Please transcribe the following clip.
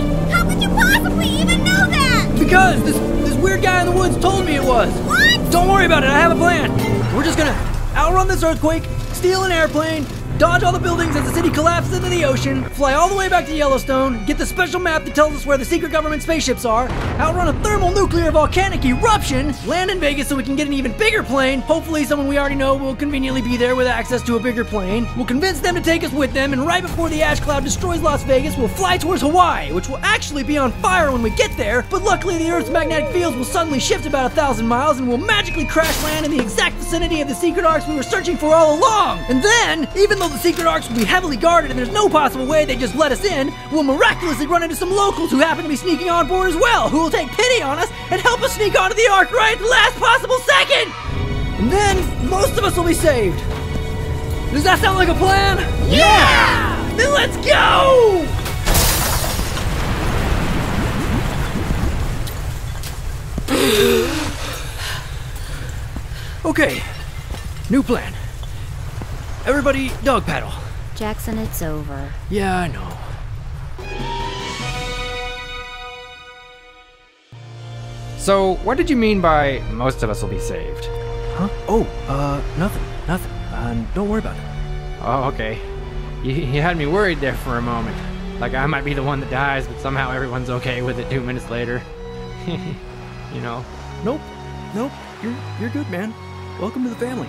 killed! How could you possibly even know that? Because this, this weird guy in the woods told me it was. What? Don't worry about it, I have a plan. We're just gonna outrun this earthquake, steal an airplane, dodge all the buildings as the city collapses into the ocean, fly all the way back to Yellowstone, get the special map that tells us where the secret government spaceships are, outrun a thermal nuclear volcanic eruption, land in Vegas so we can get an even bigger plane. Hopefully, someone we already know will conveniently be there with access to a bigger plane. We'll convince them to take us with them, and right before the ash cloud destroys Las Vegas, we'll fly towards Hawaii, which will actually be on fire when we get there. But luckily, the Earth's magnetic fields will suddenly shift about a thousand miles and we'll magically crash land in the exact vicinity of the secret arks we were searching for all along. And then, even though the secret arks will be heavily guarded and there's no possible way they just let us in, we'll miraculously run into some locals who happen to be sneaking on board as well, who will take pity on us and help us sneak onto the ark right at the last possible second. And then most of us will be saved. Does that sound like a plan? Yeah! Then let's go! okay, new plan. Everybody, dog paddle. Jackson, it's over. Yeah, I know. So, what did you mean by most of us will be saved? Huh? Oh, uh, nothing, nothing. Uh, don't worry about it. Oh, okay. You, you had me worried there for a moment. Like I might be the one that dies, but somehow everyone's okay with it two minutes later. you know. Nope, nope. You're you're good, man. Welcome to the family.